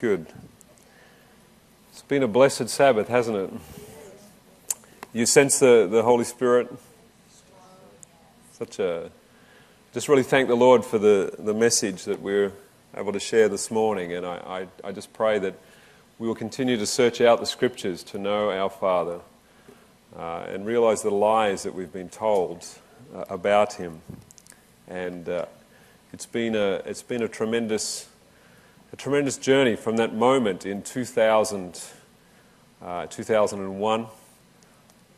Good. It's been a blessed Sabbath, hasn't it? You sense the, the Holy Spirit? Such a. Just really thank the Lord for the, the message that we're able to share this morning. And I, I, I just pray that we will continue to search out the scriptures to know our Father uh, and realize the lies that we've been told uh, about Him. And uh, it's, been a, it's been a tremendous a tremendous journey from that moment in 2000, uh, 2001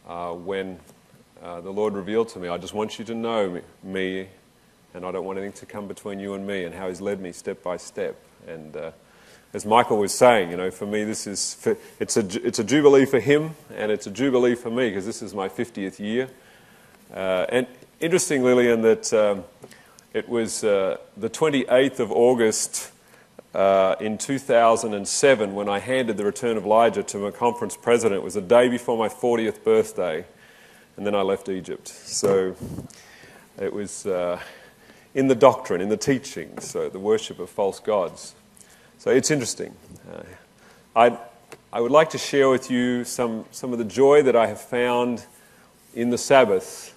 uh, when uh, the Lord revealed to me, I just want you to know me, and I don't want anything to come between you and me, and how He's led me step by step. And uh, as Michael was saying, you know, for me, this is for, it's a it's a jubilee for him, and it's a jubilee for me because this is my 50th year. Uh, and interesting, Lillian, that um, it was uh, the 28th of August uh, in 2007 when I handed the return of Elijah to my conference president. It was the day before my 40th birthday, and then I left Egypt. So it was uh, in the doctrine, in the teaching, so the worship of false gods. So it's interesting. Uh, I, I would like to share with you some, some of the joy that I have found in the Sabbath.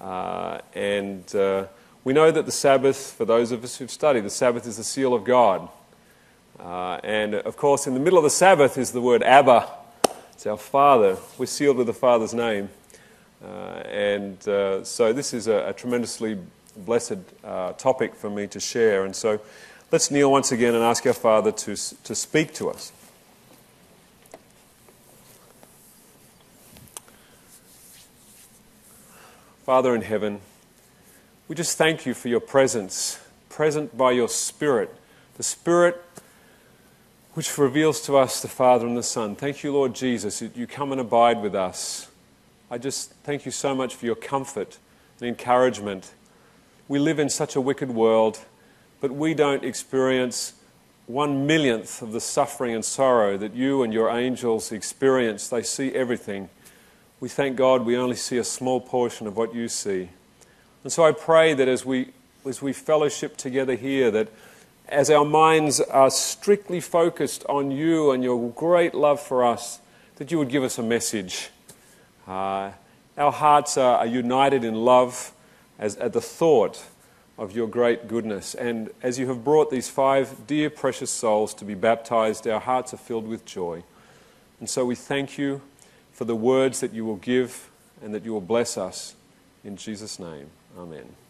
Uh, and uh, we know that the Sabbath, for those of us who've studied, the Sabbath is the seal of God. Uh, and of course, in the middle of the Sabbath is the word Abba. It's our Father. We're sealed with the Father's name. Uh, and uh, so this is a, a tremendously blessed uh, topic for me to share. And so let's kneel once again and ask our Father to, to speak to us. Father in heaven, we just thank you for your presence, present by your Spirit, the Spirit which reveals to us the Father and the Son. Thank you, Lord Jesus, that you come and abide with us. I just thank you so much for your comfort and encouragement. We live in such a wicked world, but we don't experience one millionth of the suffering and sorrow that you and your angels experience. They see everything. We thank God we only see a small portion of what you see. And so I pray that as we, as we fellowship together here, that as our minds are strictly focused on you and your great love for us, that you would give us a message. Uh, our hearts are, are, united in love as, at the thought of your great goodness. And as you have brought these five dear, precious souls to be baptized, our hearts are filled with joy. And so we thank you for the words that you will give and that you will bless us. In Jesus' name, amen.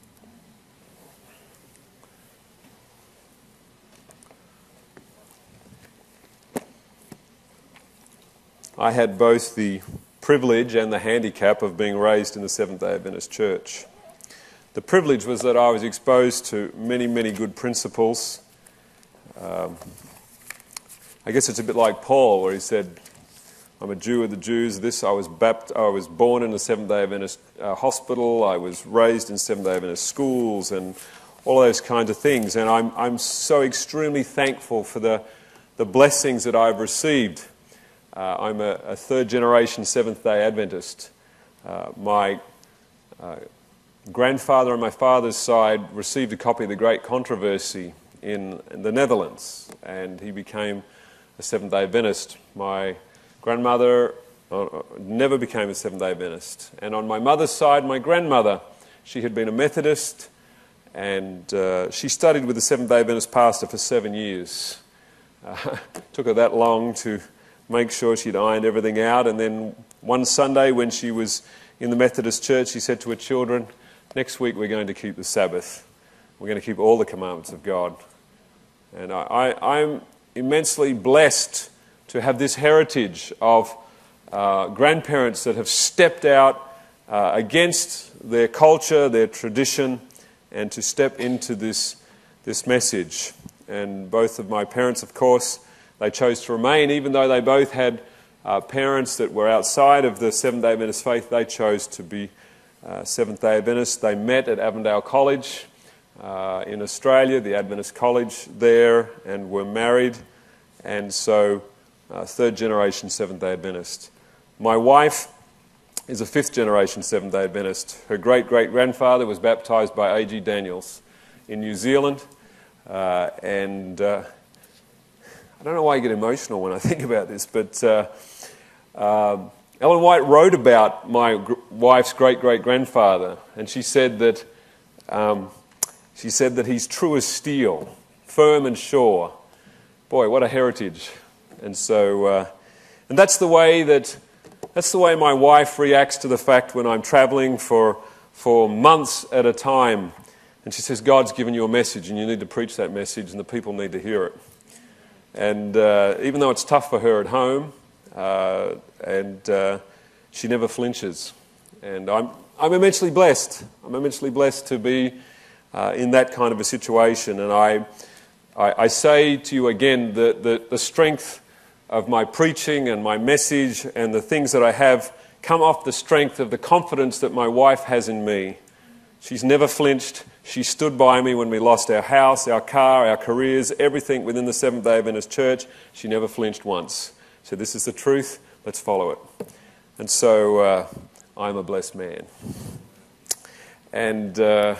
I had both the privilege and the handicap of being raised in the Seventh day Adventist Church. The privilege was that I was exposed to many, many good principles. Um, I guess it's a bit like Paul, where he said, I'm a Jew of the Jews. This I was bapt- I was born in a Seventh Day Adventist uh, hospital. I was raised in Seventh Day Adventist schools, and all those kinds of things. And I'm I'm so extremely thankful for the the blessings that I've received uh, I'm a, a, third generation Seventh day Adventist. Uh, my uh, grandfather on my father's side received a copy of The Great Controversy in, in the Netherlands, and he became a Seventh day Adventist. My grandmother uh, never became a Seventh day Adventist. And on my mother's side, my grandmother, she had been a Methodist, and uh, she studied with the Seventh day Adventist pastor for seven years. Uh, took her that long to make sure she'd ironed everything out. And then one Sunday, when she was in the Methodist church, she said to her children, Next week we're going to keep the Sabbath. We're going to keep all the commandments of God. And I, am immensely blessed to have this heritage of uh, grandparents that have stepped out uh, against their culture, their tradition, and to step into this, this message. And both of my parents, of course, they chose to remain, even though they both had uh, parents that were outside of the Seventh day Adventist faith, they chose to be uh, Seventh day Adventists. They met at Avondale College uh, in Australia, the Adventist college there, and were married. And so, uh, third generation Seventh day Adventist. My wife is a fifth generation Seventh day Adventist. Her great great grandfather was baptized by A.G. Daniells in New Zealand. Uh, and uh, I don't know why I get emotional when I think about this, but uh, um, Ellen White wrote about my gr- wife's great great grandfather, and she said that um, she said that he's true as steel, firm and sure. Boy, what a heritage! And so, uh, and that's the way that that's the way my wife reacts to the fact when I'm traveling for for months at a time, and she says, "God's given you a message, and you need to preach that message, and the people need to hear it." And uh, even though it's tough for her at home, uh, and uh, she never flinches. And I'm, I'm immensely blessed. I'm immensely blessed to be uh, in that kind of a situation. And I, I, I say to you again that the, the strength of my preaching and my message and the things that I have come off the strength of the confidence that my wife has in me. She's never flinched. She stood by me when we lost our house, our car, our careers, everything within the Seventh day Adventist Church. She never flinched once. So, this is the truth, let's follow it. And so, uh, I'm a blessed man. And uh,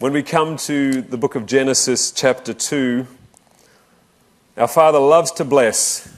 when we come to the book of Genesis, chapter 2, our Father loves to bless.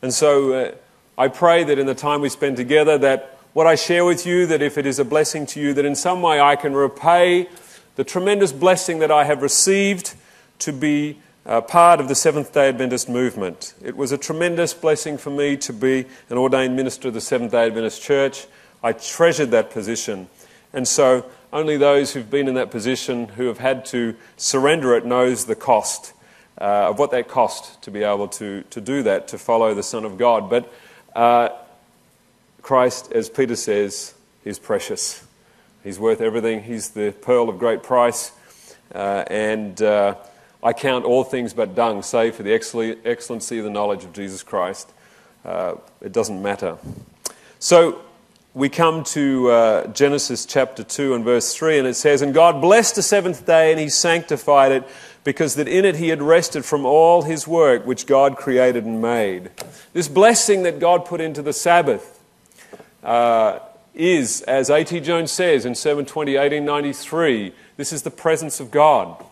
And so, uh, I pray that in the time we spend together, that what I share with you, that if it is a blessing to you, that in some way I can repay the tremendous blessing that I have received to be uh, part of the Seventh day Adventist movement. It was a tremendous blessing for me to be an ordained minister of the Seventh day Adventist Church. I treasured that position. And so only those who've been in that position, who have had to surrender it, knows the cost uh, of what that cost to be able to, to do that, to follow the Son of God. But uh, Christ, as Peter says, is precious. He's worth everything. He's the pearl of great price. Uh, and uh, I count all things but dung, save for the excellency of the knowledge of Jesus Christ. Uh, it doesn't matter. So we come to uh, Genesis chapter 2 and verse 3, and it says, And God blessed the seventh day, and he sanctified it, because that in it he had rested from all his work which God created and made. This blessing that God put into the Sabbath. Uh, is, as A.T. Jones says in Sermon 20, 1893, this is the presence of God.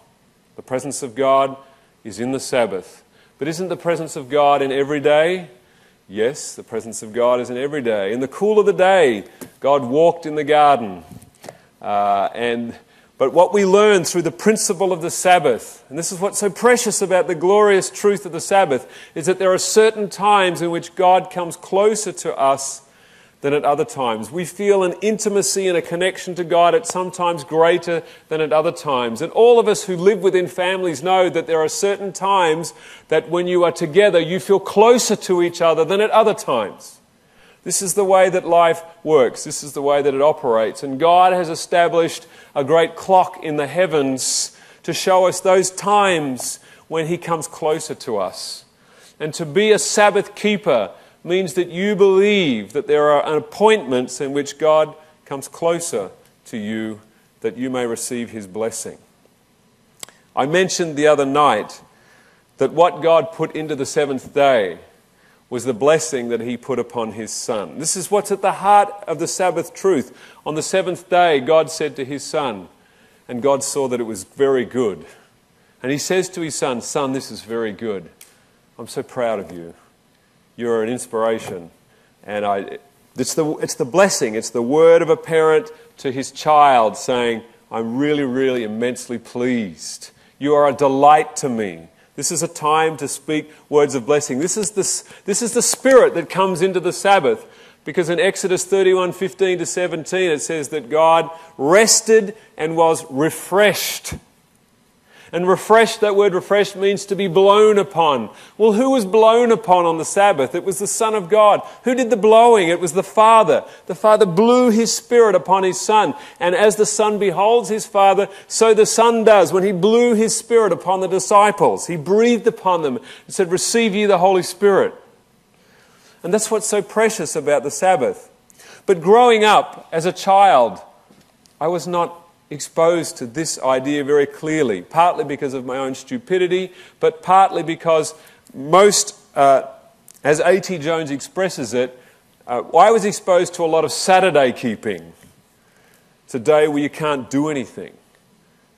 The presence of God is in the Sabbath. But isn't the presence of God in every day? Yes, the presence of God is in every day. In the cool of the day, God walked in the garden. Uh, and, but what we learn through the principle of the Sabbath, and this is what's so precious about the glorious truth of the Sabbath, is that there are certain times in which God comes closer to us than at other times. We feel an intimacy and a connection to God at sometimes greater than at other times. And all of us who live within families know that there are certain times that when you are together, you feel closer to each other than at other times. This is the way that life works. This is the way that it operates. And God has established a great clock in the heavens to show us those times when He comes closer to us. And to be a Sabbath keeper means that you believe that there are appointments in which God comes closer to you that you may receive his blessing. I mentioned the other night that what God put into the seventh day was the blessing that he put upon his son. This is what's at the heart of the Sabbath truth. On the seventh day, God said to his son, and God saw that it was very good. And he says to his son, Son, this is very good. I'm so proud of you. You're an inspiration. And I, it's, the, it's the blessing, it's the word of a parent to his child saying, I'm really, really immensely pleased. You are a delight to me. This is a time to speak words of blessing. This is the, this is the spirit that comes into the Sabbath. Because in Exodus 31 15 to 17, it says that God rested and was refreshed. And refreshed, that word refreshed means to be blown upon. Well, who was blown upon on the Sabbath? It was the Son of God. Who did the blowing? It was the Father. The Father blew his Spirit upon his Son. And as the Son beholds his Father, so the Son does. When he blew his Spirit upon the disciples, he breathed upon them and said, Receive ye the Holy Spirit. And that's what's so precious about the Sabbath. But growing up as a child, I was not exposed to this idea very clearly, partly because of my own stupidity, but partly because most, uh, as A.T. Jones expresses it, uh, I was exposed to a lot of Saturday keeping. It's a day where you can't do anything.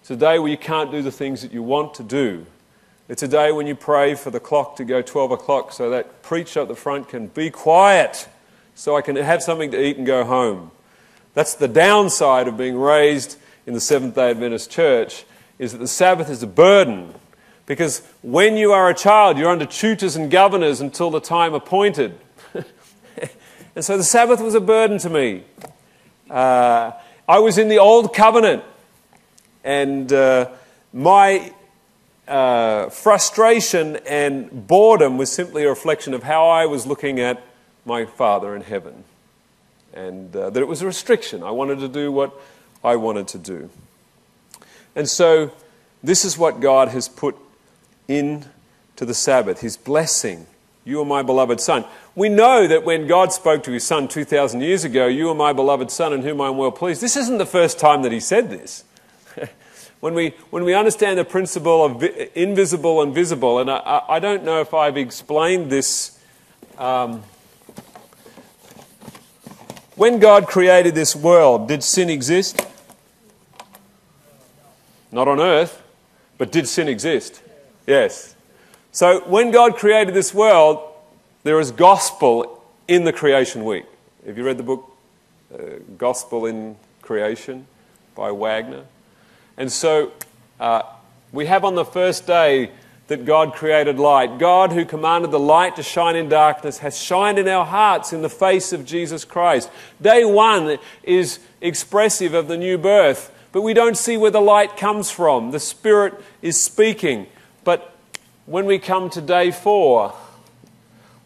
It's a day where you can't do the things that you want to do. It's a day when you pray for the clock to go 12 o'clock so that preacher at the front can be quiet so I can have something to eat and go home. That's the downside of being raised in the Seventh day Adventist church is that the Sabbath is a burden. Because when you are a child, you're under tutors and governors until the time appointed. and so the Sabbath was a burden to me. Uh, I was in the Old Covenant, and uh, my uh, frustration and boredom was simply a reflection of how I was looking at my Father in heaven. And uh, that it was a restriction. I wanted to do what I wanted to do. And so, this is what God has put into the Sabbath His blessing. You are my beloved Son. We know that when God spoke to His Son 2,000 years ago, You are my beloved Son in whom I am well pleased, this isn't the first time that He said this. when, we, when we understand the principle of invisible and visible, and I, I don't know if I've explained this. Um, when God created this world, did sin exist? Not on earth, but did sin exist? Yes. So when God created this world, there is gospel in the creation week. Have you read the book uh, Gospel in Creation by Waggoner? And so uh, we have on the first day that God created light. God, who commanded the light to shine in darkness, has shined in our hearts in the face of Jesus Christ. Day one is expressive of the new birth but we don't see where the light comes from. The Spirit is speaking. But when we come to day four,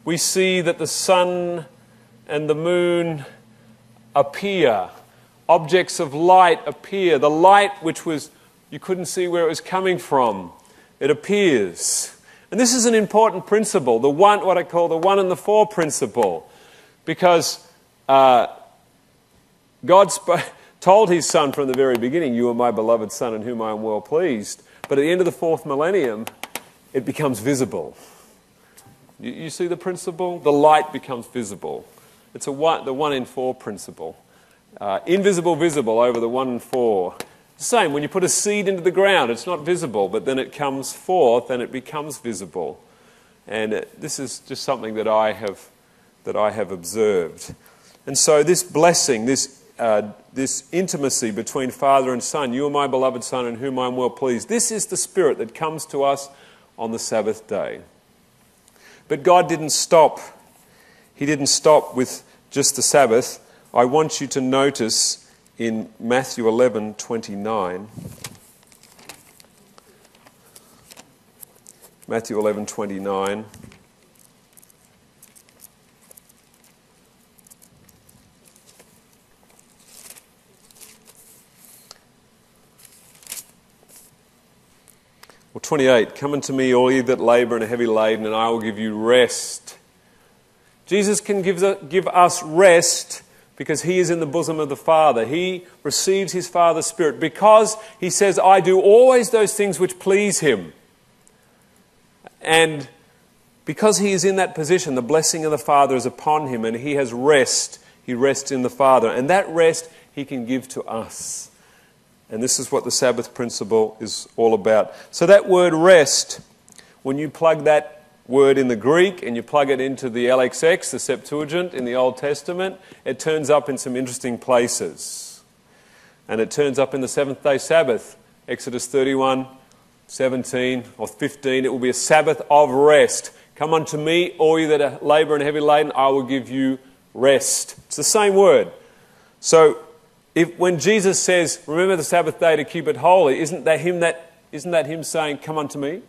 we see that the sun and the moon appear. Objects of light appear. The light, which was, you couldn't see where it was coming from, it appears. And this is an important principle, the one, what I call the one and the four principle, because uh, God spoke told his son from the very beginning, You are my beloved son in whom I am well pleased. But at the end of the fourth millennium, it becomes visible. You, you see the principle? The light becomes visible. It's a one, the one in four principle. Uh, invisible, visible over the one in four. Same, when you put a seed into the ground, it's not visible, but then it comes forth and it becomes visible. And it, this is just something that I have, that I have observed. And so, this blessing, this uh, this intimacy between Father and Son. You are my beloved Son in whom I am well pleased. This is the Spirit that comes to us on the Sabbath day. But God didn't stop. He didn't stop with just the Sabbath. I want you to notice in Matthew 11 29. Matthew 11 29. 28, come unto me, all ye that labor and are heavy laden, and I will give you rest. Jesus can give, give us rest because he is in the bosom of the Father. He receives his Father's Spirit because he says, I do always those things which please him. And because he is in that position, the blessing of the Father is upon him, and he has rest. He rests in the Father. And that rest he can give to us. And this is what the Sabbath principle is all about. So, that word rest, when you plug that word in the Greek and you plug it into the LXX, the Septuagint in the Old Testament, it turns up in some interesting places. And it turns up in the seventh day Sabbath, Exodus 31, 17 or 15. It will be a Sabbath of rest. Come unto me, all you that are labor and heavy laden, I will give you rest. It's the same word. So if, when Jesus says, Remember the Sabbath day to keep it holy, isn't that, him that, isn't that Him saying, Come unto me?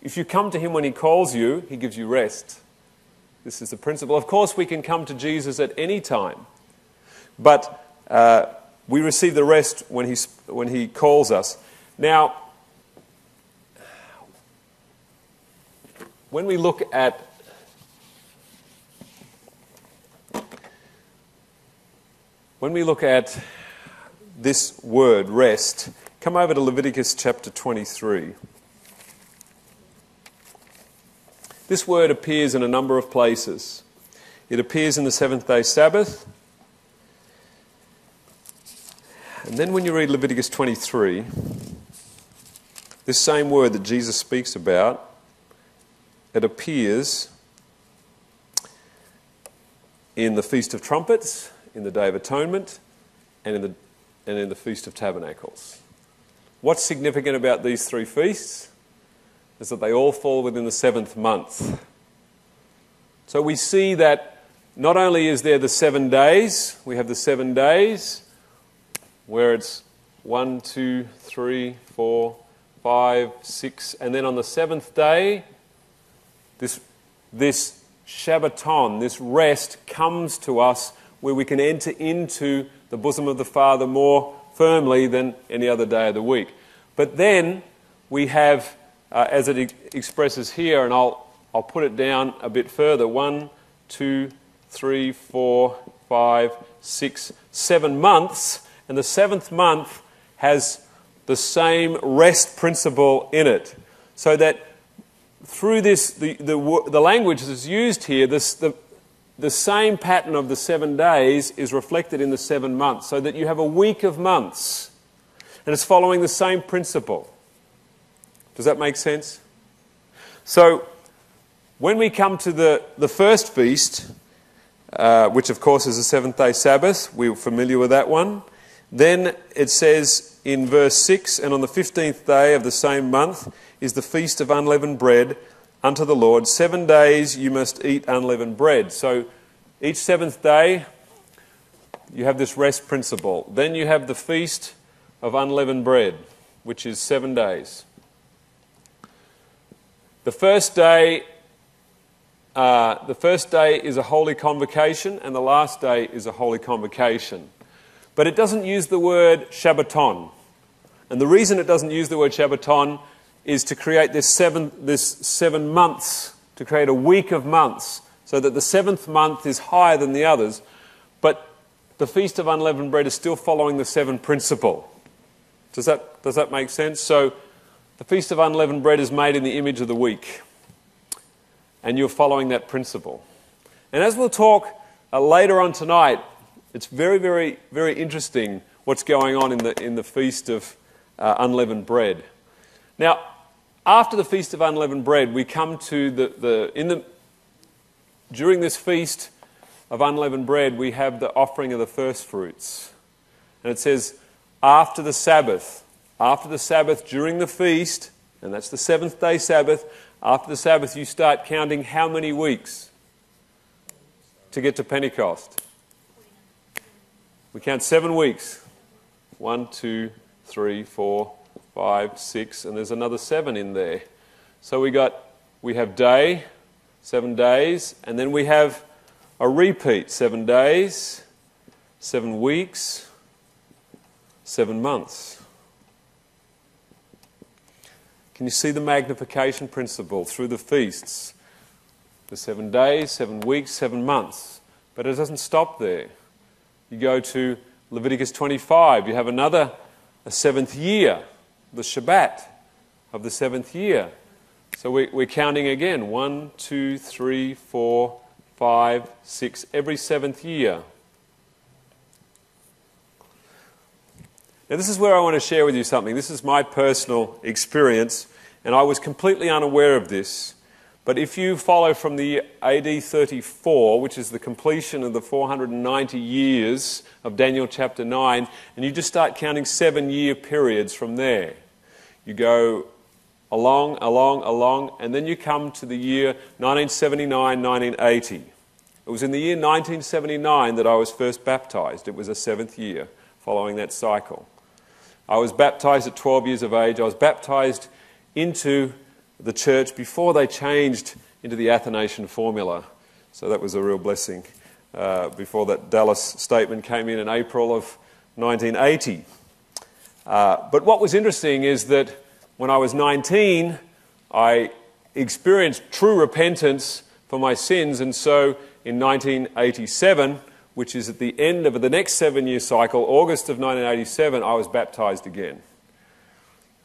If you come to Him when He calls you, He gives you rest. This is the principle. Of course, we can come to Jesus at any time, but uh, we receive the rest when he, when he calls us. Now, when we look at When we look at this word, rest, come over to Leviticus chapter 23. This word appears in a number of places. It appears in the seventh day Sabbath. And then when you read Leviticus 23, this same word that Jesus speaks about, it appears in the Feast of Trumpets, in the Day of Atonement, and in the, and in the Feast of Tabernacles. What's significant about these three feasts is that they all fall within the seventh month. So we see that not only is there the seven days, we have the seven days where it's one, two, three, four, five, six, and then on the seventh day, this, this Shabbaton, this rest, comes to us where we can enter into the bosom of the Father more firmly than any other day of the week. But then we have, uh, as it e- expresses here, and I'll, I'll put it down a bit further one, two, three, four, five, six, seven months, and the seventh month has the same rest principle in it. So that through this, the, the, the language that's used here, this, the, the same pattern of the seven days is reflected in the seven months, so that you have a week of months. And it's following the same principle. Does that make sense? So, when we come to the, the first feast, uh, which of course is the seventh day Sabbath, we're familiar with that one. Then it says in verse 6 And on the fifteenth day of the same month is the feast of unleavened bread unto the Lord. Seven days you must eat unleavened bread. So each seventh day, you have this rest principle. Then you have the feast of unleavened bread, which is seven days. The first day, uh, the first day is a holy convocation, and the last day is a holy convocation. But it doesn't use the word Shabbaton. And the reason it doesn't use the word Shabbaton is to create this seven, this seven months, to create a week of months, so that the seventh month is higher than the others. But the Feast of Unleavened Bread is still following the seven principle. Does that, does that make sense? So the Feast of Unleavened Bread is made in the image of the week, and you're following that principle. And as we'll talk uh, later on tonight, it's very, very, very interesting what's going on in the, in the Feast of uh, Unleavened Bread. Now, after the Feast of Unleavened Bread, we come to the, the, in the, during this Feast of Unleavened Bread, we have the offering of the first fruits. And it says, after the Sabbath, after the Sabbath, during the feast, and that's the seventh day Sabbath, after the Sabbath, you start counting how many weeks to get to Pentecost? We count seven weeks. One, two, three, four, five, six, and there's another seven in there. So we got we have day, seven days, and then we have a repeat, seven days, seven weeks, seven months. Can you see the magnification principle through the feasts? The seven days, seven weeks, seven months. But it doesn't stop there. You go to Leviticus 25, you have another, a seventh year, the Shabbat of the seventh year. So we, we're counting again one, two, three, four, five, six, every seventh year. Now, this is where I want to share with you something. This is my personal experience, and I was completely unaware of this but if you follow from the AD 34, which is the completion of the 490 years of Daniel chapter 9, and you just start counting seven year periods from there, you go along, along, along, and then you come to the year 1979 1980. It was in the year 1979 that I was first baptized. It was a seventh year following that cycle. I was baptized at 12 years of age. I was baptized into the church before they changed into the Athanasian formula. So that was a real blessing uh, before that Dallas statement came in in April of 1980. Uh, but what was interesting is that when I was 19, I experienced true repentance for my sins, and so in 1987, which is at the end of the next seven year cycle, August of 1987, I was baptized again.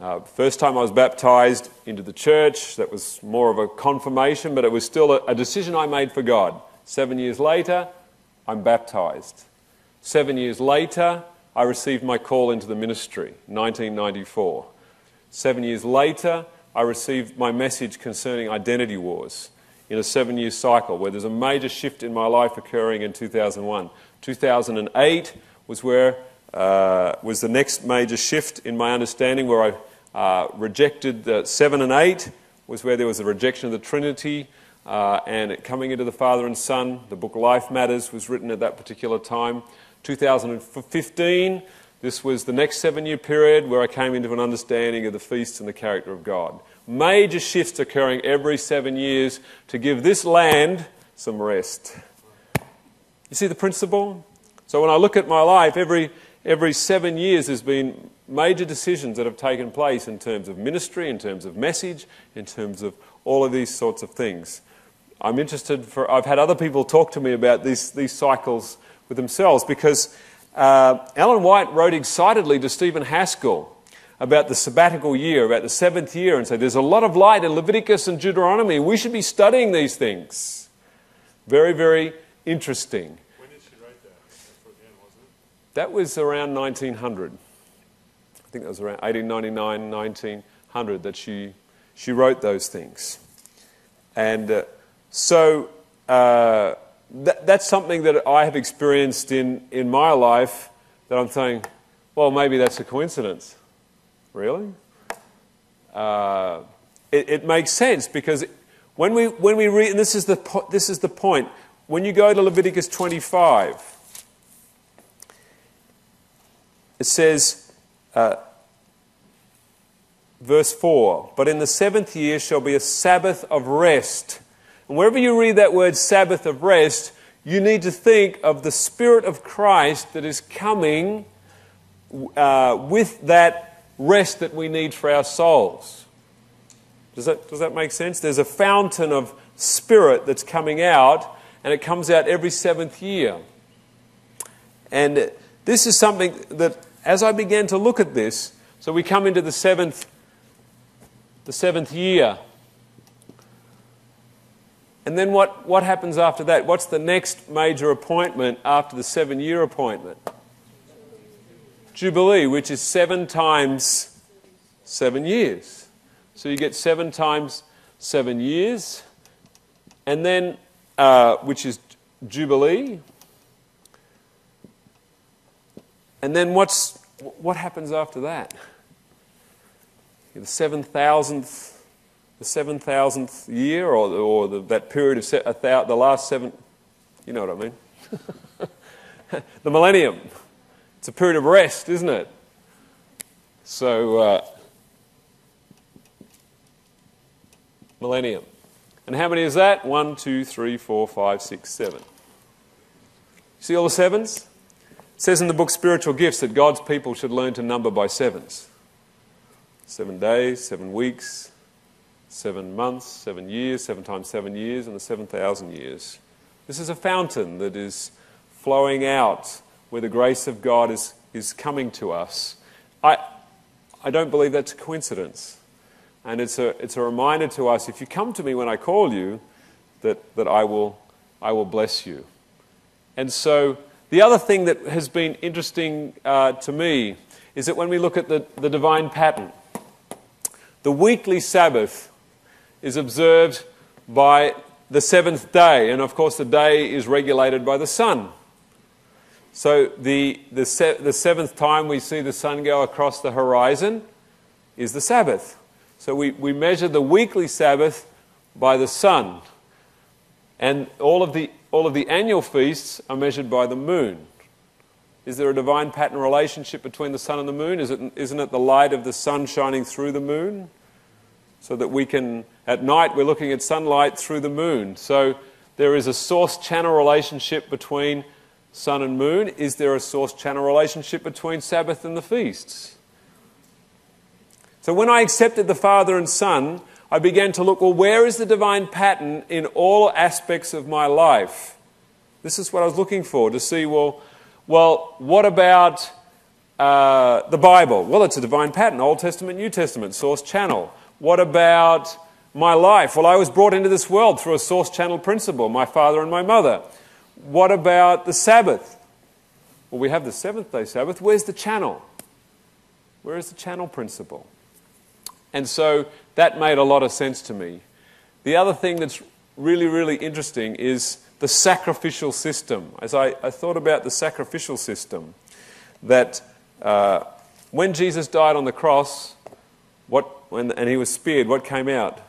Uh, first time I was baptized into the church, that was more of a confirmation, but it was still a, a decision I made for God. Seven years later, I'm baptized. Seven years later, I received my call into the ministry, 1994. Seven years later, I received my message concerning identity wars in a seven year cycle where there's a major shift in my life occurring in 2001. 2008 was where uh, was the next major shift in my understanding where I uh, rejected uh, 7 and 8 was where there was a rejection of the Trinity uh, and coming into the Father and Son. The book Life Matters was written at that particular time. 2015, this was the next seven year period where I came into an understanding of the feasts and the character of God. Major shifts occurring every seven years to give this land some rest. You see the principle? So when I look at my life, every, every seven years there's been major decisions that have taken place in terms of ministry, in terms of message, in terms of all of these sorts of things. I'm interested for, I've had other people talk to me about these, these cycles with themselves because uh, Ellen White wrote excitedly to Stephen Haskell about the sabbatical year, about the seventh year, and said, There's a lot of light in Leviticus and Deuteronomy. We should be studying these things. Very, very interesting. When did she write that? That's what again, wasn't it? That was around 1900. I think that was around 1899, 1900 that she, she wrote those things. And uh, so uh, that, that's something that I have experienced in, in my life that I'm saying, well, maybe that's a coincidence. Really? Uh, it, it, makes sense because when we, when we read, and this is, the, po- this is the point, when you go to Leviticus 25, it says, uh, verse 4 But in the seventh year shall be a Sabbath of rest. And wherever you read that word Sabbath of rest, you need to think of the Spirit of Christ that is coming uh, with that rest that we need for our souls. Does that, does that make sense? There's a fountain of Spirit that's coming out, and it comes out every seventh year. And this is something that, as I began to look at this, so we come into the seventh the seventh year. And then what, what happens after that? What's the next major appointment after the seven year appointment? Jubilee, which is seven times seven years. So you get seven times seven years, and then, uh, which is Jubilee. And then what's, what happens after that? The seven thousandth, the seven thousandth year, or, or the, that period of se- thou, the last seven, you know what I mean? the millennium. It's a period of rest, isn't it? So, uh, millennium. And how many is that? One, two, three, four, five, six, seven. See all the sevens? It says in the book Spiritual Gifts that God's people should learn to number by sevens. Seven days, seven weeks, seven months, seven years, seven times seven years, and the 7,000 years. This is a fountain that is flowing out where the grace of God is, is coming to us. I, I don't believe that's a coincidence. And it's a, it's a reminder to us if you come to me when I call you, that, that I, will, I will bless you. And so, the other thing that has been interesting uh, to me is that when we look at the, the divine pattern, the weekly Sabbath is observed by the seventh day, and of course, the day is regulated by the sun. So, the, the, se- the seventh time we see the sun go across the horizon is the Sabbath. So, we, we measure the weekly Sabbath by the sun. And all of, the, all of the annual feasts are measured by the moon. Is there a divine pattern relationship between the sun and the moon? Is it, isn't it the light of the sun shining through the moon? So that we can, at night, we're looking at sunlight through the moon. So there is a source channel relationship between sun and moon. Is there a source channel relationship between Sabbath and the feasts? So when I accepted the Father and Son, I began to look well, where is the divine pattern in all aspects of my life? This is what I was looking for to see, well, well, what about uh, the Bible? Well, it's a divine pattern Old Testament, New Testament, source channel. What about my life? Well, I was brought into this world through a source channel principle, my father and my mother. What about the Sabbath? Well, we have the seventh day Sabbath. Where's the channel? Where is the channel principle? And so that made a lot of sense to me. The other thing that's really, really interesting is the sacrificial system. As I, I thought about the sacrificial system, that uh, when Jesus died on the cross, what, when, and he was speared, what came out?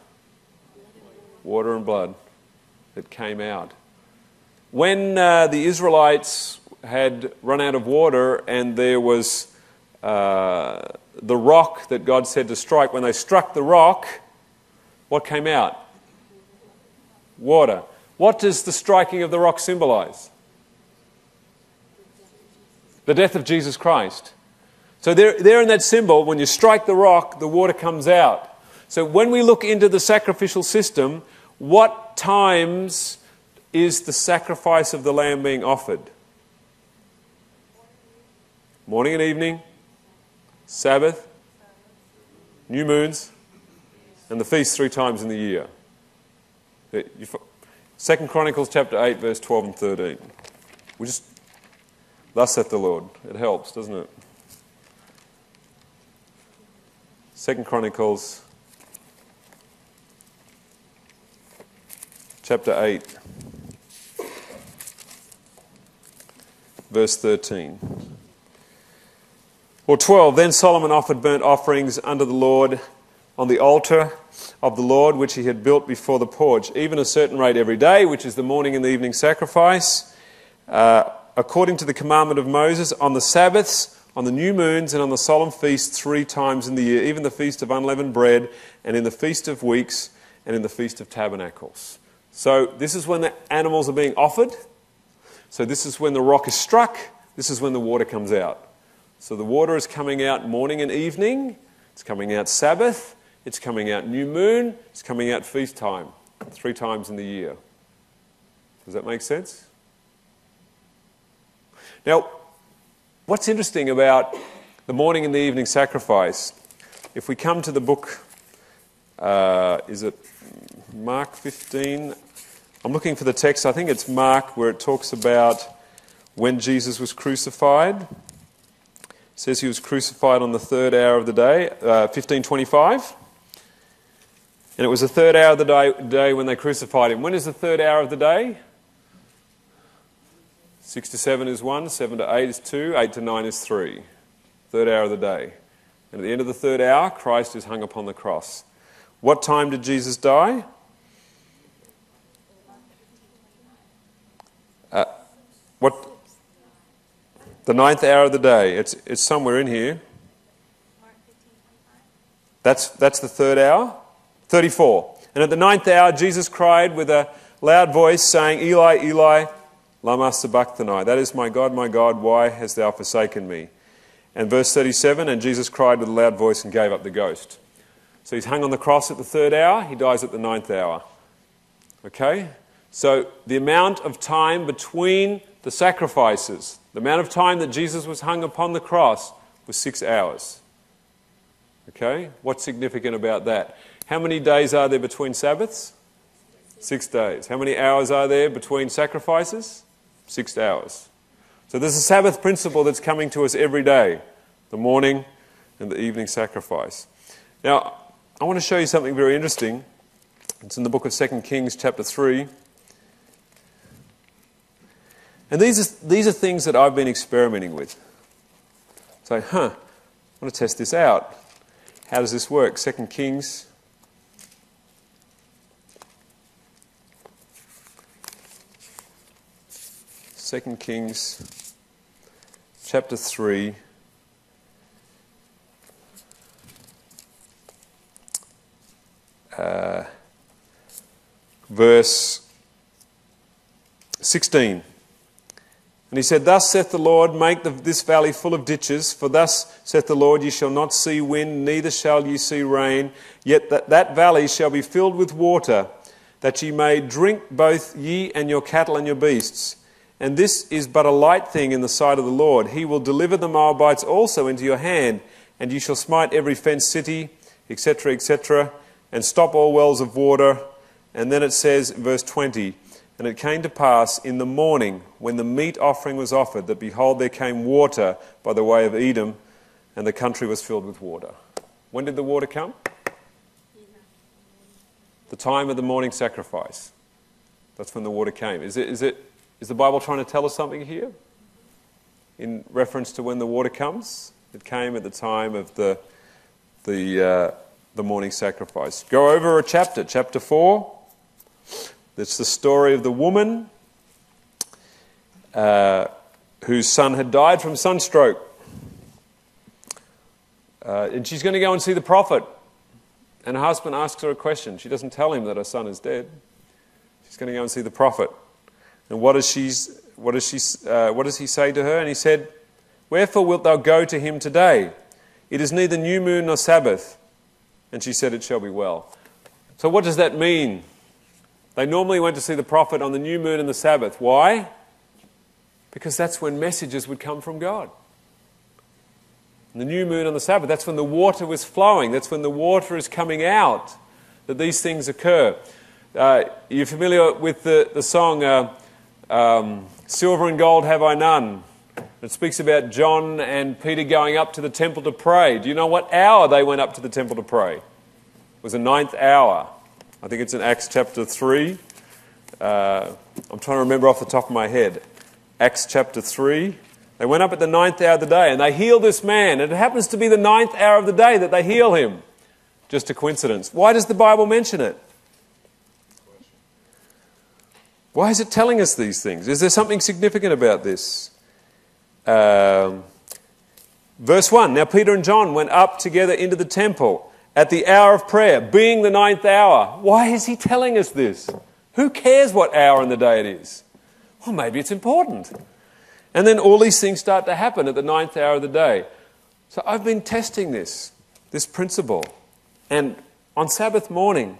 Water and blood that came out. When uh, the Israelites had run out of water and there was uh, the rock that God said to strike, when they struck the rock, what came out? Water. What does the striking of the rock symbolize? The death of Jesus Christ. So, there, there in that symbol, when you strike the rock, the water comes out. So, when we look into the sacrificial system, what times is the sacrifice of the lamb being offered? Morning and evening, Sabbath, new moons, and the feast three times in the year. Second Chronicles chapter 8, verse 12 and 13. We just, thus saith the Lord. It helps, doesn't it? Second Chronicles chapter 8, verse 13. Or 12. Then Solomon offered burnt offerings unto the Lord on the altar of the Lord which he had built before the porch, even a certain rate every day, which is the morning and the evening sacrifice, uh, according to the commandment of Moses, on the Sabbaths, on the new moons, and on the solemn feasts three times in the year, even the feast of unleavened bread, and in the feast of weeks, and in the feast of tabernacles. So, this is when the animals are being offered. So, this is when the rock is struck. This is when the water comes out. So, the water is coming out morning and evening. It's coming out Sabbath. It's coming out new moon, it's coming out feast time, three times in the year. Does that make sense? Now, what's interesting about the morning and the evening sacrifice, if we come to the book, uh, is it Mark 15? I'm looking for the text, I think it's Mark, where it talks about when Jesus was crucified. It says he was crucified on the third hour of the day, uh, 1525. And it was the third hour of the day, day when they crucified him. When is the third hour of the day? Six to seven is one, seven to eight is two, eight to nine is three. Third hour of the day. And at the end of the third hour, Christ is hung upon the cross. What time did Jesus die? Uh, what? The ninth hour of the day. It's, it's somewhere in here. That's, that's the third hour. 34. And at the ninth hour, Jesus cried with a loud voice, saying, Eli, Eli, Lama Sabachthani. That is, my God, my God, why hast thou forsaken me? And verse 37, and Jesus cried with a loud voice and gave up the ghost. So he's hung on the cross at the third hour, he dies at the ninth hour. Okay? So the amount of time between the sacrifices, the amount of time that Jesus was hung upon the cross was six hours. Okay? What's significant about that? How many days are there between Sabbaths? Six days. How many hours are there between sacrifices? Six hours. So there's a Sabbath principle that's coming to us every day the morning and the evening sacrifice. Now, I want to show you something very interesting. It's in the book of 2 Kings, chapter 3. And these are, these are things that I've been experimenting with. So, huh, I want to test this out. How does this work? 2 Kings 2 Kings chapter 3. Uh, verse 16. And he said, Thus saith the Lord, make the, this valley full of ditches, for thus saith the Lord, ye shall not see wind, neither shall ye see rain, yet that, that valley shall be filled with water, that ye may drink both ye and your cattle and your beasts. And this is but a light thing in the sight of the Lord. He will deliver the Moabites also into your hand, and you shall smite every fenced city, etc., etc., and stop all wells of water. And then it says, verse 20, And it came to pass in the morning, when the meat offering was offered, that behold, there came water by the way of Edom, and the country was filled with water. When did the water come? the time of the morning sacrifice. That's when the water came. Is, it, is, it, is the Bible trying to tell us something here? In reference to when the water comes? It came at the time of the, the, uh, the morning sacrifice. Go over a chapter, chapter 4. It's the story of the woman uh, whose son had died from sunstroke. Uh, and she's going to go and see the prophet. And her husband asks her a question. She doesn't tell him that her son is dead. She's going to go and see the prophet. And what does, she, what, does she, uh, what does he say to her? And he said, Wherefore wilt thou go to him today? It is neither new moon nor Sabbath. And she said, It shall be well. So, what does that mean? They normally went to see the prophet on the new moon and the Sabbath. Why? Because that's when messages would come from God. And the new moon on the Sabbath, that's when the water was flowing, that's when the water is coming out, that these things occur. Uh, you're familiar with the, the song, uh, um, Silver and Gold Have I None? It speaks about John and Peter going up to the temple to pray. Do you know what hour they went up to the temple to pray? It was the ninth hour. I think it's in Acts chapter 3. Uh, I'm trying to remember off the top of my head. Acts chapter 3. They went up at the ninth hour of the day and they heal this man. And it happens to be the ninth hour of the day that they heal him. Just a coincidence. Why does the Bible mention it? Why is it telling us these things? Is there something significant about this? Um, verse 1 Now Peter and John went up together into the temple at the hour of prayer, being the ninth hour. Why is he telling us this? Who cares what hour in the day it is? Well, maybe it's important. And then all these things start to happen at the ninth hour of the day. So I've been testing this, this principle. And on Sabbath morning,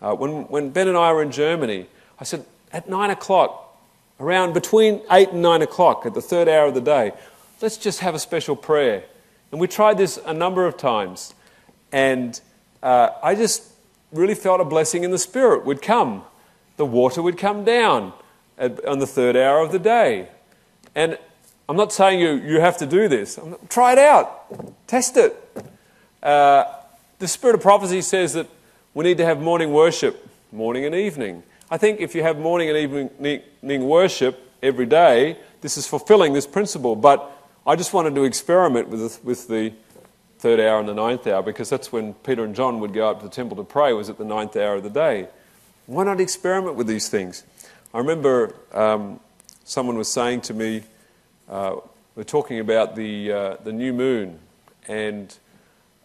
uh, when, when Ben and I were in Germany, I said, at nine o'clock, around between eight and nine o'clock, at the third hour of the day, let's just have a special prayer. And we tried this a number of times. And uh, I just really felt a blessing in the Spirit would come. The water would come down at, on the third hour of the day. And I'm not saying you, you have to do this. Not, try it out, test it. Uh, the Spirit of prophecy says that we need to have morning worship, morning and evening. I think if you have morning and evening worship every day, this is fulfilling this principle. But I just wanted to experiment with, with the third hour and the ninth hour because that's when Peter and John would go up to the temple to pray, was at the ninth hour of the day. Why not experiment with these things? I remember um, someone was saying to me, uh, we're talking about the, uh, the new moon, and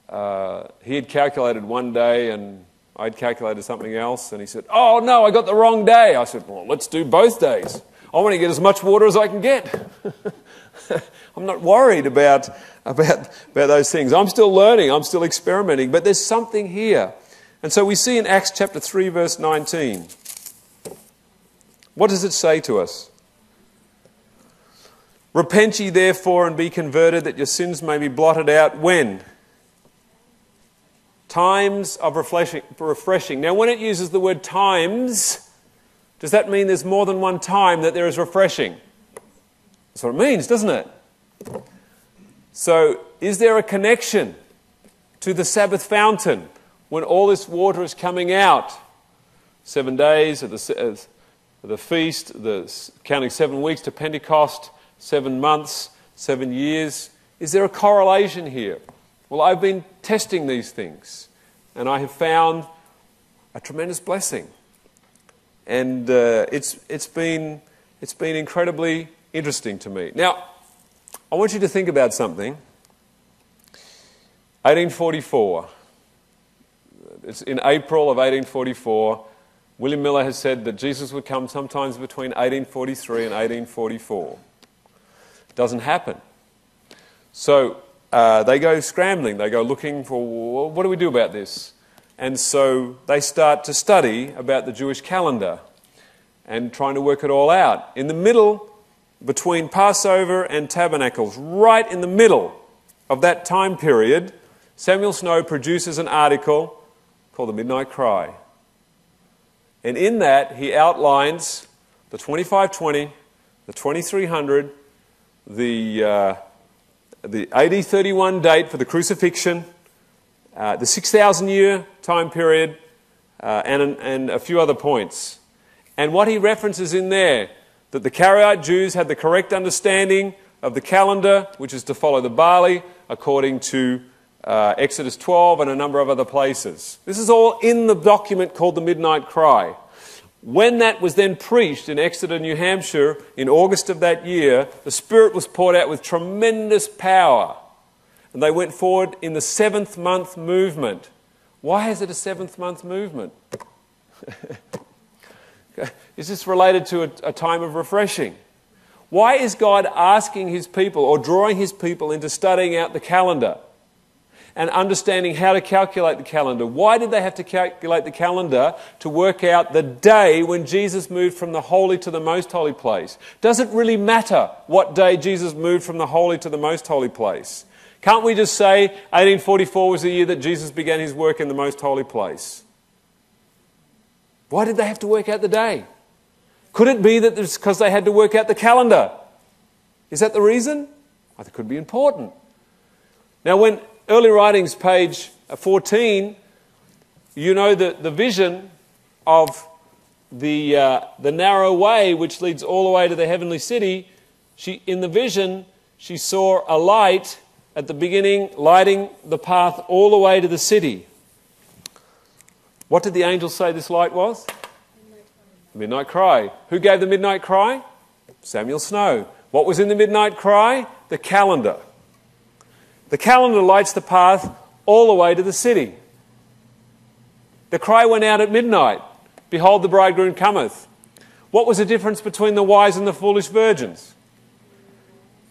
uh, he had calculated one day and I'd calculated something else, and he said, Oh, no, I got the wrong day. I said, Well, let's do both days. I want to get as much water as I can get. I'm not worried about, about, about those things. I'm still learning, I'm still experimenting, but there's something here. And so we see in Acts chapter 3, verse 19. What does it say to us? Repent ye therefore and be converted, that your sins may be blotted out. When? Times of refreshing. Now, when it uses the word times, does that mean there's more than one time that there is refreshing? That's what it means, doesn't it? So, is there a connection to the Sabbath fountain when all this water is coming out? Seven days of the, the feast, the, counting seven weeks to Pentecost, seven months, seven years. Is there a correlation here? Well, I've been testing these things and I have found a tremendous blessing. And uh, it's, it's, been, it's been incredibly interesting to me. Now, I want you to think about something. 1844. It's in April of 1844. William Miller has said that Jesus would come sometimes between 1843 and 1844. Doesn't happen. So uh, they go scrambling. They go looking for what do we do about this? And so they start to study about the Jewish calendar and trying to work it all out. In the middle, between Passover and Tabernacles, right in the middle of that time period, Samuel Snow produces an article called The Midnight Cry. And in that, he outlines the 2520, the 2300, the, uh, the AD 31 date for the crucifixion, uh, the 6,000 year time period, uh, and, and a few other points. And what he references in there, that the Karaite Jews had the correct understanding of the calendar, which is to follow the barley, according to uh, Exodus 12 and a number of other places. This is all in the document called the Midnight Cry. When that was then preached in Exeter, New Hampshire, in August of that year, the Spirit was poured out with tremendous power. And they went forward in the seventh month movement. Why is it a seventh month movement? is this related to a, a time of refreshing? Why is God asking his people or drawing his people into studying out the calendar? And understanding how to calculate the calendar. Why did they have to calculate the calendar to work out the day when Jesus moved from the holy to the most holy place? Does it really matter what day Jesus moved from the holy to the most holy place? Can't we just say 1844 was the year that Jesus began his work in the most holy place? Why did they have to work out the day? Could it be that it's because they had to work out the calendar? Is that the reason? Think it could be important. Now, when Early Writings, page 14, you know that the vision of the, uh, the narrow way which leads all the way to the heavenly city. She, in the vision, she saw a light at the beginning lighting the path all the way to the city. What did the angel say this light was? Midnight cry. Who gave the midnight cry? Samuel Snow. What was in the midnight cry? The calendar. The calendar lights the path all the way to the city. The cry went out at midnight Behold, the bridegroom cometh. What was the difference between the wise and the foolish virgins?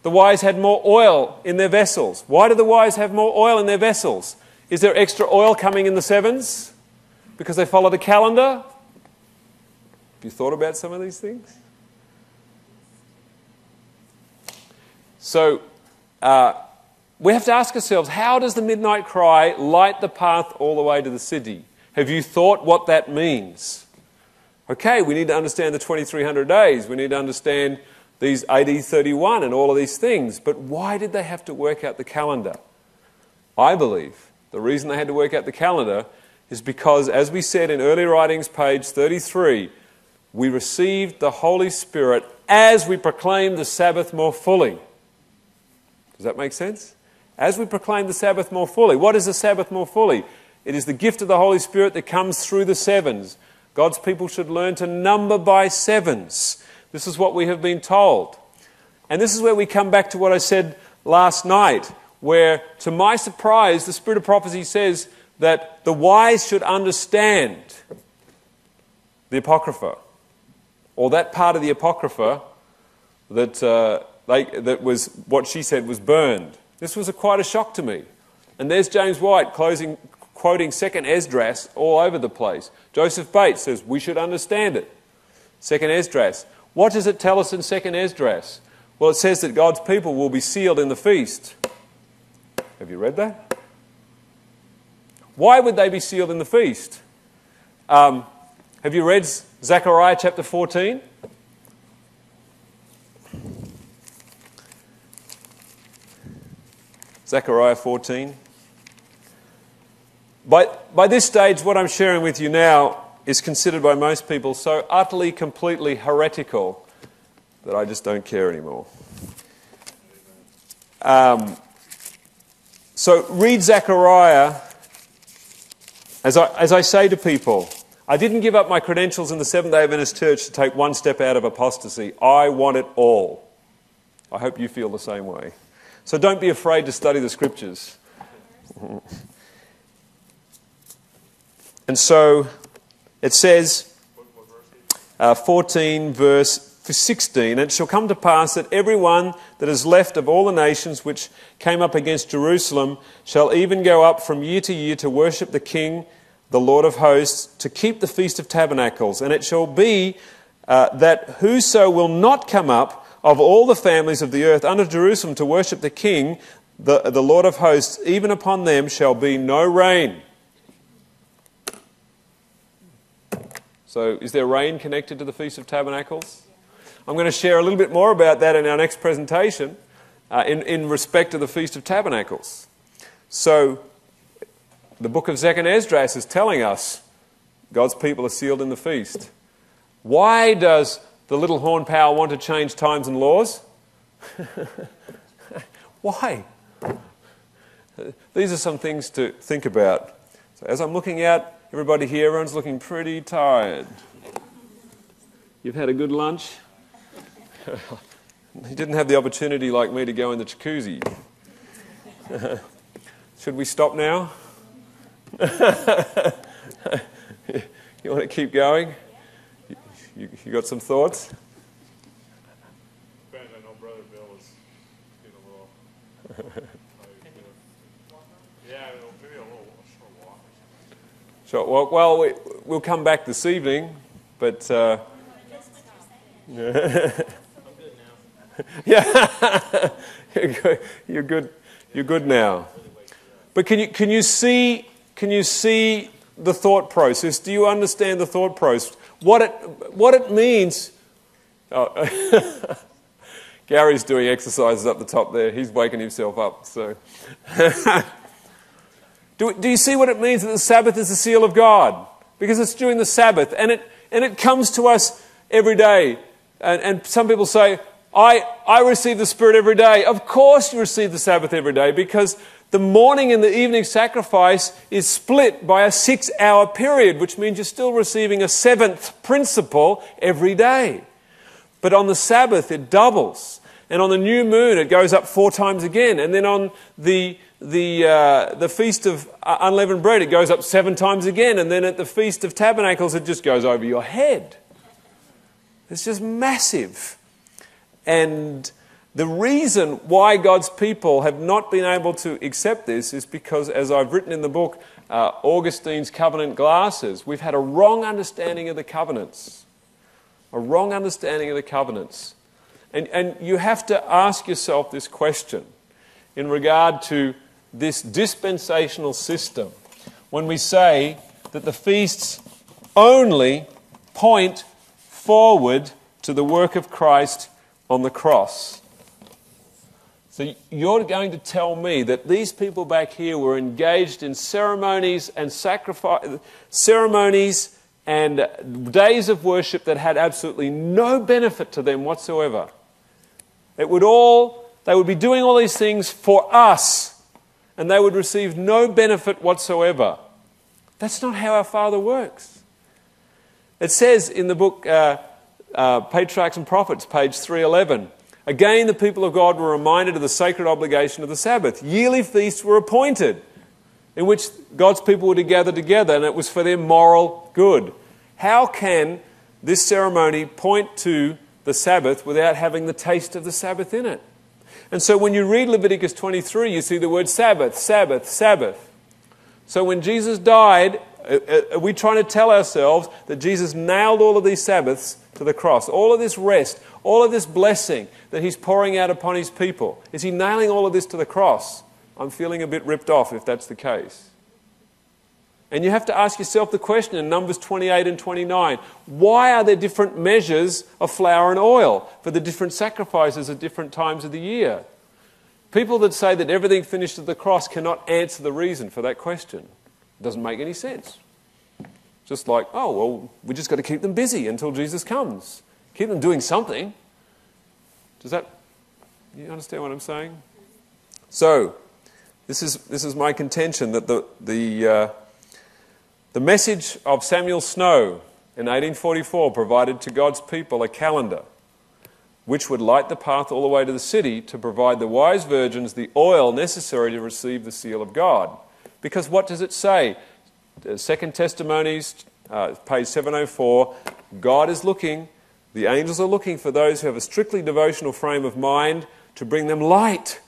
The wise had more oil in their vessels. Why do the wise have more oil in their vessels? Is there extra oil coming in the sevens? Because they follow the calendar? Have you thought about some of these things? So, uh, we have to ask ourselves how does the midnight cry light the path all the way to the city? Have you thought what that means? Okay, we need to understand the 2300 days. We need to understand these AD 31 and all of these things. But why did they have to work out the calendar? I believe the reason they had to work out the calendar is because, as we said in early writings, page 33, we received the Holy Spirit as we proclaimed the Sabbath more fully. Does that make sense? As we proclaim the Sabbath more fully. What is the Sabbath more fully? It is the gift of the Holy Spirit that comes through the sevens. God's people should learn to number by sevens. This is what we have been told. And this is where we come back to what I said last night, where, to my surprise, the Spirit of prophecy says that the wise should understand the Apocrypha, or that part of the Apocrypha that, uh, they, that was what she said was burned. This was a, quite a shock to me. And there's James White closing, quoting 2nd Esdras all over the place. Joseph Bates says we should understand it. 2nd Esdras. What does it tell us in 2nd Esdras? Well, it says that God's people will be sealed in the feast. Have you read that? Why would they be sealed in the feast? Um, have you read Zechariah chapter 14? Zechariah 14. By, by this stage, what I'm sharing with you now is considered by most people so utterly, completely heretical that I just don't care anymore. Um, so read Zechariah as I, as I say to people. I didn't give up my credentials in the Seventh day Adventist Church to take one step out of apostasy. I want it all. I hope you feel the same way. So don't be afraid to study the scriptures. And so it says, uh, 14 verse 16, It shall come to pass that everyone that is left of all the nations which came up against Jerusalem shall even go up from year to year to worship the King, the Lord of hosts, to keep the Feast of Tabernacles. And it shall be uh, that whoso will not come up of all the families of the earth under Jerusalem to worship the King, the, the Lord of hosts, even upon them shall be no rain. So, is there rain connected to the Feast of Tabernacles? I'm going to share a little bit more about that in our next presentation uh, in, in respect to the Feast of Tabernacles. So, the book of Zechariah Esdras is telling us God's people are sealed in the feast. Why does the little horn power want to change times and laws? Why? These are some things to think about. So, as I'm looking out, everybody here, everyone's looking pretty tired. You've had a good lunch? you didn't have the opportunity, like me, to go in the jacuzzi. Should we stop now? you want to keep going? You, you, got some thoughts? Depends, I know Brother Bill was getting a little. yeah, maybe a little short walk. So, well, well we, we'll come back this evening, but. Uh, yeah, you're good. You're good. You're good now. But can you can you see can you see the thought process? Do you understand the thought process? What it what it means? Oh, Gary's doing exercises up the top there. He's waking himself up. So, do, do you see what it means that the Sabbath is the seal of God? Because it's during the Sabbath, and it and it comes to us every day. And, and some people say, I, I receive the Spirit every day. Of course, you receive the Sabbath every day because the morning and the evening sacrifice is split by a six hour period, which means you're still receiving a seventh principle every day. But on the Sabbath, it doubles. And on the new moon, it goes up four times again. And then on the, the, uh, the Feast of Unleavened Bread, it goes up seven times again. And then at the Feast of Tabernacles, it just goes over your head. It's just massive. And the reason why God's people have not been able to accept this is because, as I've written in the book, uh, Augustine's Covenant Glasses, we've had a wrong understanding of the covenants. A wrong understanding of the covenants. And, and you have to ask yourself this question in regard to this dispensational system when we say that the feasts only point forward to the work of Christ on the cross. So you're going to tell me that these people back here were engaged in ceremonies and sacrifice ceremonies and days of worship that had absolutely no benefit to them whatsoever. It would all they would be doing all these things for us and they would receive no benefit whatsoever. That's not how our Father works. It says in the book uh, uh, Patriarchs and Prophets, page 311. Again, the people of God were reminded of the sacred obligation of the Sabbath. Yearly feasts were appointed in which God's people were to gather together, and it was for their moral good. How can this ceremony point to the Sabbath without having the taste of the Sabbath in it? And so when you read Leviticus 23, you see the word Sabbath, Sabbath, Sabbath. So when Jesus died, uh, uh, are we trying to tell ourselves that Jesus nailed all of these Sabbaths to the cross? All of this rest, all of this blessing that He's pouring out upon His people. Is He nailing all of this to the cross? I'm feeling a bit ripped off if that's the case. And you have to ask yourself the question in Numbers 28 and 29 why are there different measures of flour and oil for the different sacrifices at different times of the year? People that say that everything finished at the cross cannot answer the reason for that question. It doesn't make any sense. Just like, oh, well, we just got to keep them busy until Jesus comes. Keep them doing something. Does that, you understand what I'm saying? So, this is, this is my contention that the, the, uh, the message of Samuel Snow in 1844 provided to God's people a calendar which would light the path all the way to the city to provide the wise virgins the oil necessary to receive the seal of God. Because what does it say? Second Testimonies, uh, page 704 God is looking, the angels are looking for those who have a strictly devotional frame of mind to bring them light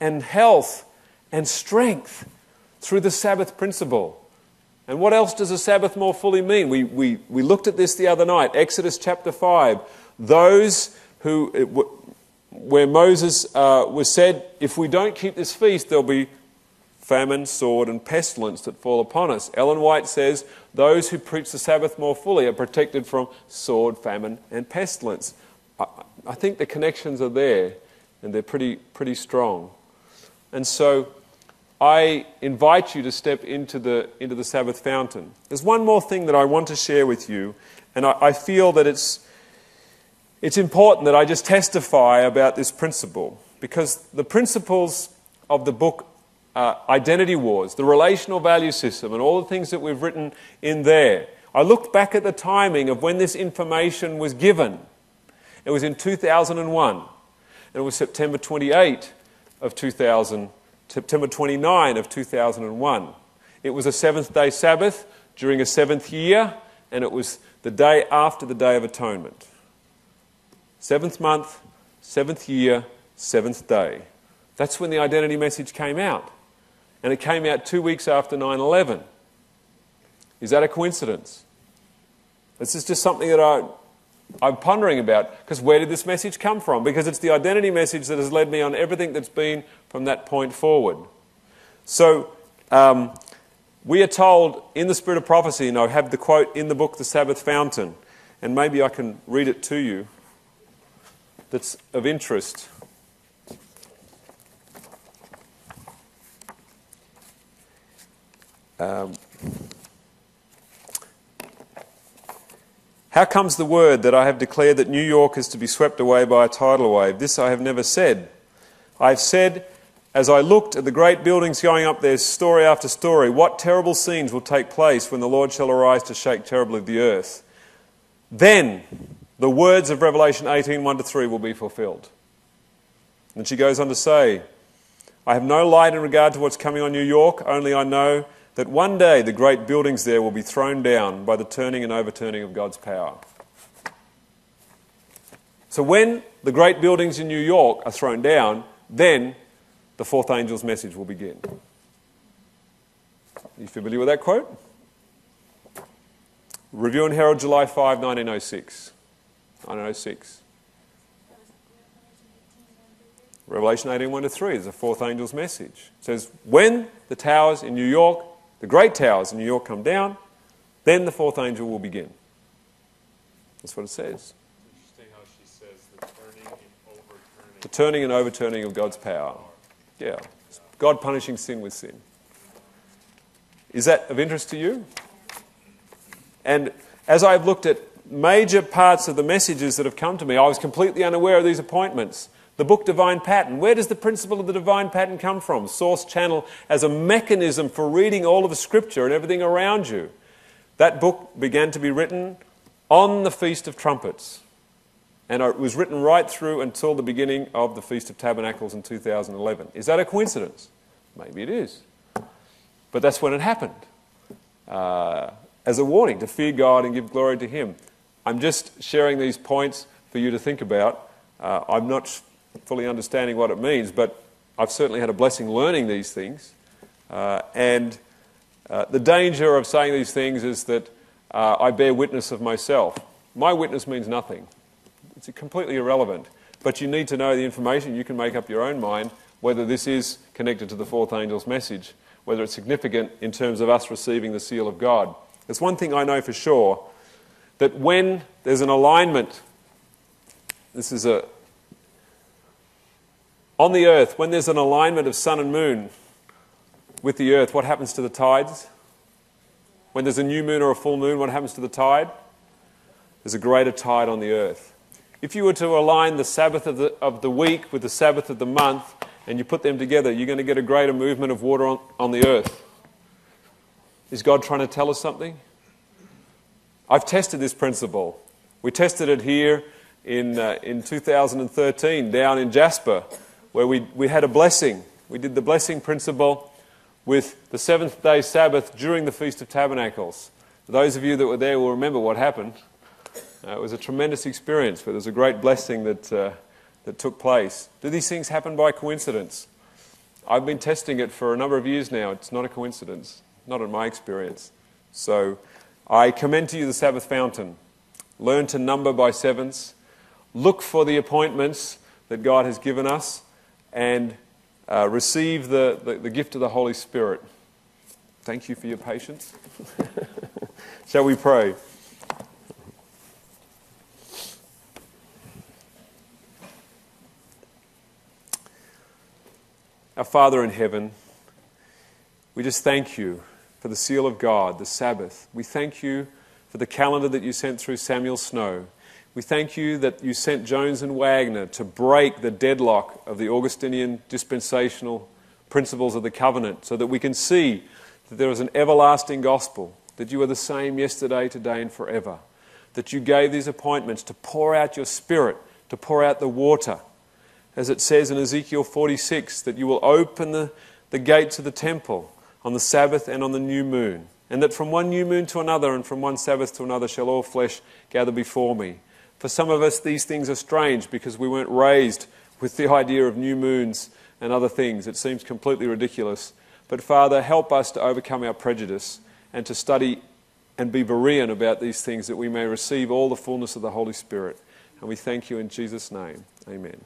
and health and strength through the Sabbath principle. And what else does a Sabbath more fully mean? We, we, we looked at this the other night, Exodus chapter 5. Those who, where Moses uh, was said, if we don't keep this feast, there'll be famine, sword, and pestilence that fall upon us. Ellen White says those who preach the Sabbath more fully are protected from sword, famine, and pestilence. I, think the connections are there, and they're pretty, pretty strong. And so, I invite you to step into the, into the Sabbath fountain. There's one more thing that I want to share with you, and I, I feel that it's, it's important that I just testify about this principle because the principles of the book uh, Identity Wars, the relational value system, and all the things that we've written in there. I looked back at the timing of when this information was given. It was in 2001, and it was September 28 of 2000, September 29 of 2001. It was a seventh day Sabbath during a seventh year, and it was the day after the Day of Atonement. Seventh month, seventh year, seventh day. That's when the identity message came out. And it came out two weeks after 9 11. Is that a coincidence? This is just something that I, I'm pondering about because where did this message come from? Because it's the identity message that has led me on everything that's been from that point forward. So, um, we are told in the spirit of prophecy, and I have the quote in the book, The Sabbath Fountain, and maybe I can read it to you that's of interest. Um, How comes the word that I have declared that New York is to be swept away by a tidal wave? This I have never said. I have said, as I looked at the great buildings going up there, story after story, what terrible scenes will take place when the Lord shall arise to shake terribly the earth. Then the words of Revelation 18 1 to 3 will be fulfilled. And she goes on to say, I have no light in regard to what's coming on New York, only I know that one day the great buildings there will be thrown down by the turning and overturning of God's power. So, when the great buildings in New York are thrown down, then the fourth angel's message will begin. Are you familiar with that quote? Review and Herald, July 5, 1906. 1906. Revelation 18, 1 to 3 is the fourth angel's message. It says, When the towers in New York the great towers in New York come down, then the fourth angel will begin. That's what it says. Interesting how she says the turning and overturning. The turning and overturning of God's power. Yeah. God punishing sin with sin. Is that of interest to you? And as I've looked at major parts of the messages that have come to me, I was completely unaware of these appointments. The book Divine Pattern. Where does the principle of the divine pattern come from? Source channel as a mechanism for reading all of the scripture and everything around you. That book began to be written on the Feast of Trumpets. And it was written right through until the beginning of the Feast of Tabernacles in 2011. Is that a coincidence? Maybe it is. But that's when it happened. Uh, as a warning to fear God and give glory to Him. I'm just sharing these points for you to think about. Uh, I'm not fully understanding what it means, but I've certainly had a blessing learning these things. Uh, and uh, the danger of saying these things is that uh, I bear witness of myself. My witness means nothing, it's completely irrelevant. But you need to know the information. You can make up your own mind whether this is connected to the fourth angel's message, whether it's significant in terms of us receiving the seal of God. There's one thing I know for sure that when there's an alignment, this is a, on the earth, when there's an alignment of sun and moon with the earth, what happens to the tides? When there's a new moon or a full moon, what happens to the tide? There's a greater tide on the earth. If you were to align the Sabbath of the, of the week with the Sabbath of the month and you put them together, you're going to get a greater movement of water on, on the earth. Is God trying to tell us something? I've tested this principle. We tested it here in, uh, in 2013 down in Jasper where we, we had a blessing. We did the blessing principle with the seventh day Sabbath during the Feast of Tabernacles. Those of you that were there will remember what happened. Uh, it was a tremendous experience, but there was a great blessing that, uh, that took place. Do these things happen by coincidence? I've been testing it for a number of years now. It's not a coincidence, not in my experience. So I commend to you the Sabbath fountain. Learn to number by sevens. Look for the appointments that God has given us and uh, receive the, the, the gift of the Holy Spirit. Thank you for your patience. Shall we pray? Our Father in heaven, We just thank you for the seal of God, the Sabbath. We thank you for the calendar that you sent through Samuel Snow. We thank you that you sent Jones and Waggoner to break the deadlock of the Augustinian dispensational principles of the covenant so that we can see that there is an everlasting gospel, that you are the same yesterday, today, and forever, that you gave these appointments to pour out your spirit, to pour out the water. As it says in Ezekiel 46, that you will open the, the gates of the temple on the Sabbath and on the new moon, and that from one new moon to another and from one Sabbath to another shall all flesh gather before me. For some of us, these things are strange because we weren't raised with the idea of new moons and other things. It seems completely ridiculous. But Father, help us to overcome our prejudice and to study and be Berean about these things that we may receive all the fullness of the Holy Spirit. And we thank you in Jesus' name. Amen.